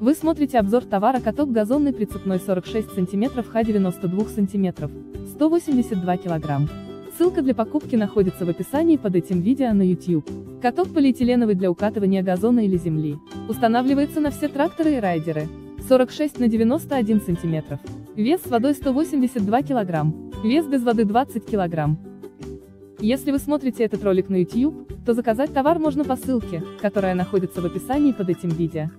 Вы смотрите обзор товара каток газонный прицепной 46 см Х 92 см, 182 кг. Ссылка для покупки находится в описании под этим видео на YouTube. Каток полиэтиленовый для укатывания газона или земли. Устанавливается на все тракторы и райдеры. 46 на 91 см. Вес с водой 182 кг. Вес без воды 20 кг. Если вы смотрите этот ролик на YouTube, то заказать товар можно по ссылке, которая находится в описании под этим видео.